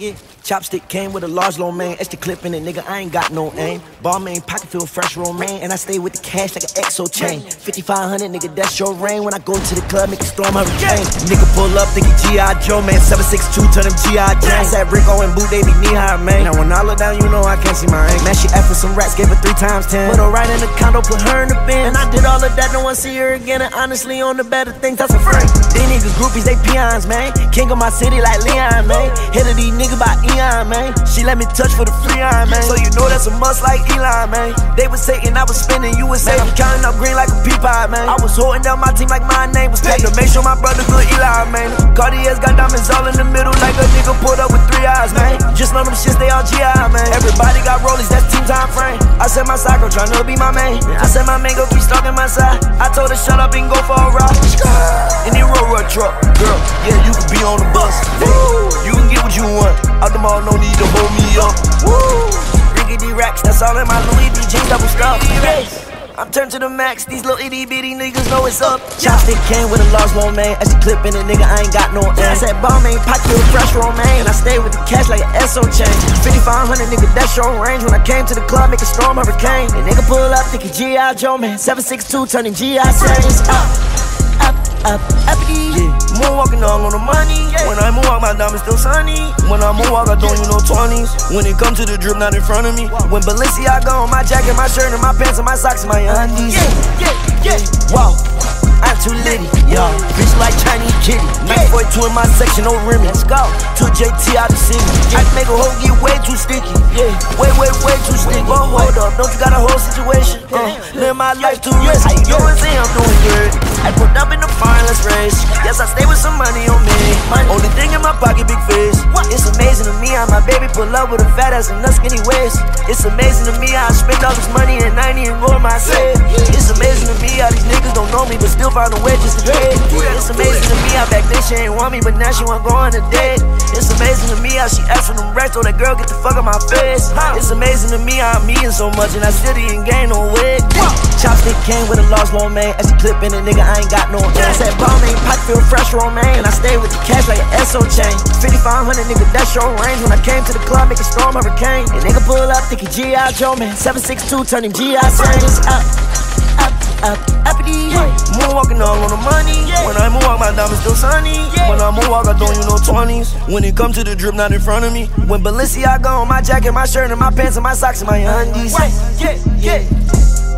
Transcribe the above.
Yeah. Chopstick came with a large lo mein. Extra clip in it, nigga. I ain't got no aim. Ball main, pocket feel fresh, romaine. And I stay with the cash like an exo chain. 5500, nigga, that's your rain. When I go to the club, make a storm hurricane. Nigga pull up, thinking G.I. Joe, man. 762, turn him G.I. Jane. That Rico and Boo, they be knee high, man. Now when I look down, you know I can't see my aim. Man, she with some rats, gave her three times ten. Put her right in the condo, put her in the bin. And I did all of that, no one see her again. And honestly, on the better things, that's a friend. These niggas groupies, they peons, man. King of my city like Leon, man. Hit of these niggas by Eon, man. She let me touch for the free iron, man. So you know that's a must like Elon, man. They was taking, I was spinning, you was saving, counting up green like a pea pie, man. I was holding down my team like my name was paid to make sure my brother good Elon, man. Cartier's got diamonds all in the middle like a nigga pulled up with three eyes, man. Just know them shits, they all GI, man. Everybody got rollies, that's team time frame. I said my cycle tryna be my main. I said my man go keep stalking my side. I told her shut up and go for a ride. In the road truck, girl, yeah, you can be on the bus. That's all in my Louis V jeans, double stuff. I'm turned to the max, these little itty bitty niggas know it's up. Chopstick came with a large lo mein, as a clip in it, nigga, I ain't got no aim. Said bomb ain't pocket with fresh romaine, and I stay with the cash like an SO chain. 5500, nigga, that's your range. When I came to the club, make a storm hurricane. And nigga pull up, thinking G.I. Joe, man. 762, turning G.I. Saints up, up, up, uppity. Yeah. Moonwalking all on the money. Yeah. When I moonwalk, my diamonds still sunny. When I moonwalk, I don't you know 20s. When it come to the drip, not in front of me. When Balenciaga on my jacket, my shirt, and my pants, and my socks, and my undies. Yeah, yeah, yeah. Wow. I'm too litty, y'all. Bitch like Chinese kitty. 942 in my section, no rim. Let's go. To JT out the city. I make a hoe get way too sticky. Yeah, way, way, way too sticky. But hold up, don't you got a whole situation? Uh, live my life too rich. How you doing? Say I'm doing money on me. Only thing in my pocket, big face. It's amazing to me how my baby pull up with a fat ass and a skinny waist. It's amazing to me how I spend all this money and I ain't even roll my set. It's amazing to me how these niggas don't know me but still find a way just to trade. It's amazing to me how back then she ain't want me but now she want go on a date. It's amazing to me how she asked for them racks, told that girl get the fuck out my face. It's amazing to me how I'm eating so much and I still didn't gain no weight. Chopstick came with a large lo mein, as a clip in it, nigga, I ain't got no aim. Said bomb ain't pocket feel fresh romaine, and I stay with the cash like an SO chain. 5500, nigga, that's your range. When I came to the club, make a storm hurricane. And nigga pull up, thinking G.I. Joe, man. 762, turning G.I. Saints uh, up, up, up, uppity. Moonwalking all on the money. When I moonwalk, my diamonds still sunny. When I moonwalk, I don't you know 20s. When it come to the drip, not in front of me. When Balenciaga on my jacket, my shirt, and my pants, and my socks, and my undies. Yeah, yeah.